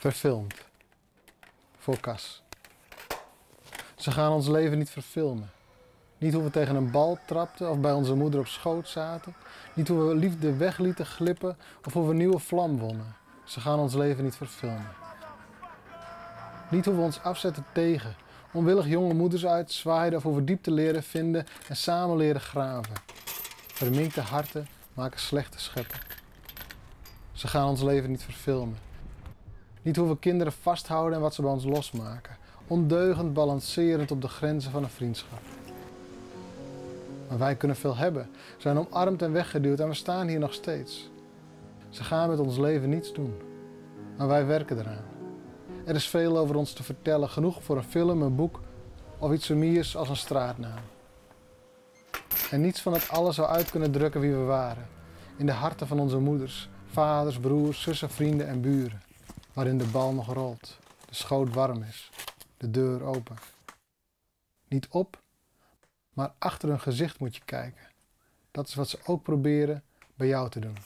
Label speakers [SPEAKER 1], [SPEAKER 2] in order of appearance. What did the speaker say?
[SPEAKER 1] Verfilmd. Voor Cas. Ze gaan ons leven niet verfilmen. Niet hoe we tegen een bal trapten of bij onze moeder op schoot zaten. Niet hoe we liefde weglieten glippen of hoe we nieuwe vlam wonnen. Ze gaan ons leven niet verfilmen. Niet hoe we ons afzetten tegen. Onwillig jonge moeders uitzwaaiden of hoe we diepte leren vinden en samen leren graven. Verminkte harten maken slechte scheppen. Ze gaan ons leven niet verfilmen. Niet hoe we kinderen vasthouden en wat ze bij ons losmaken. Ondeugend balancerend op de grenzen van een vriendschap. Maar wij kunnen veel hebben, zijn omarmd en weggeduwd en we staan hier nog steeds. Ze gaan met ons leven niets doen, maar wij werken eraan. Er is veel over ons te vertellen, genoeg voor een film, een boek of iets miers als een straatnaam. En niets van het alles zou uit kunnen drukken wie we waren. In de harten van onze moeders, vaders, broers, zussen, vrienden en buren. Waarin de bal nog rolt, de schoot warm is, de deur open. Niet op, maar achter hun gezicht moet je kijken. Dat is wat ze ook proberen bij jou te doen.